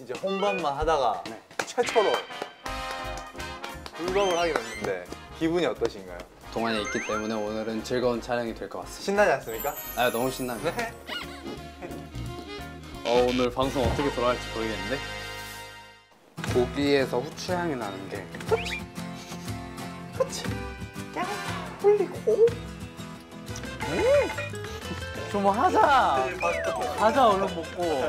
이제 혼밥만 하다가 네. 최초로 불법을 하게 됐는데 기분이 어떠신가요? 동안에 있기 때문에 오늘은 즐거운 촬영이 될 것 같습니다. 신나지 않습니까? 아 너무 신납니다. 네. 어, 오늘 방송 어떻게 돌아갈지 모르겠는데 고기에서 후추 향이 나는 게좀 하자. 네, 하자 얼른 먹고.